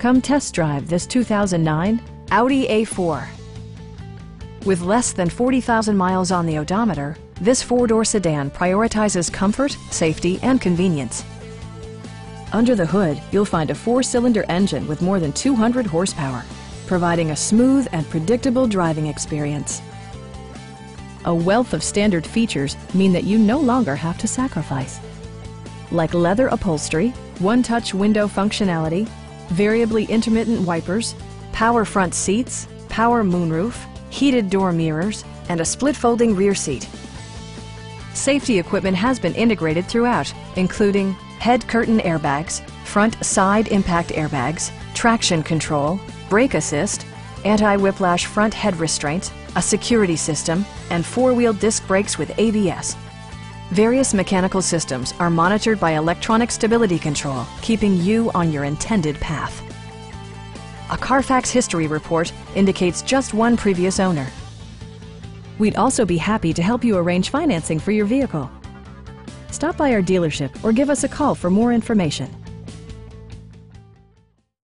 Come test drive this 2009 Audi A4. With less than 40,000 miles on the odometer, this four-door sedan prioritizes comfort, safety, and convenience. Under the hood, you'll find a four-cylinder engine with more than 200 horsepower, providing a smooth and predictable driving experience. A wealth of standard features mean that you no longer have to sacrifice. Like leather upholstery, one-touch window functionality, variably intermittent wipers, power front seats, power moonroof, heated door mirrors, and a split folding rear seat. Safety equipment has been integrated throughout, including head curtain airbags, front side impact airbags, traction control, brake assist, anti-whiplash front head restraints, a security system, and four-wheel disc brakes with ABS. Various mechanical systems are monitored by electronic stability control, keeping you on your intended path. A Carfax history report indicates just one previous owner. We'd also be happy to help you arrange financing for your vehicle. Stop by our dealership or give us a call for more information.